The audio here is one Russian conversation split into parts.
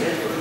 Gracias.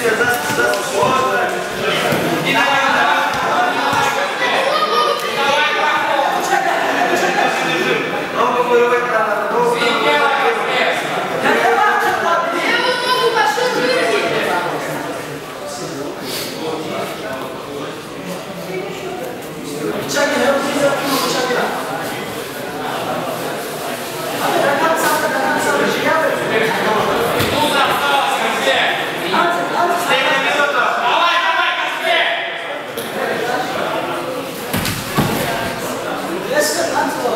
Gracias.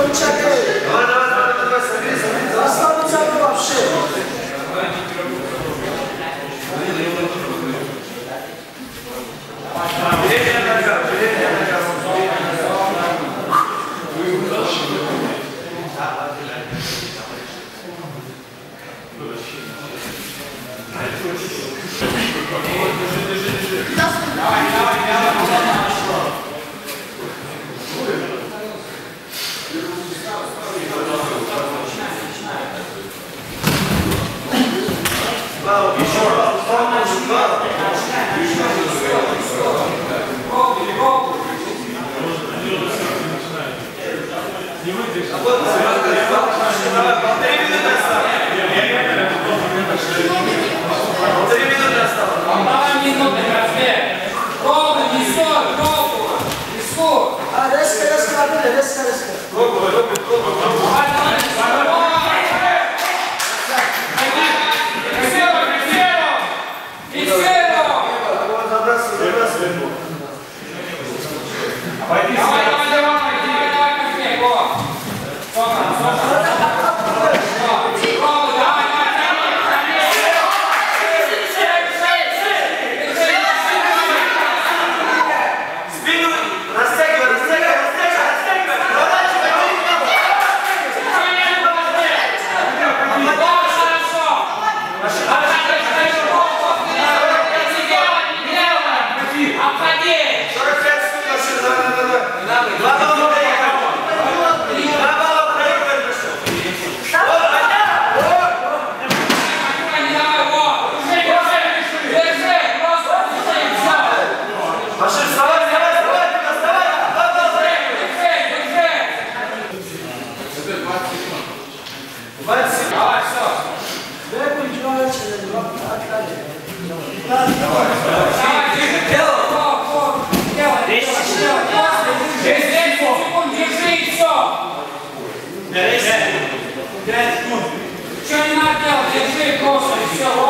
Concha Три минуты осталось. Одна минута, разве? Ровно, несет, голову, несу. А, резко, резко, Наталья, резко, резко. Голову, голову, голову. Давай, давай, давай, давай, давай, давай, давай, давай, давай, давай, давай, Что не надо делать? Держи просто и все.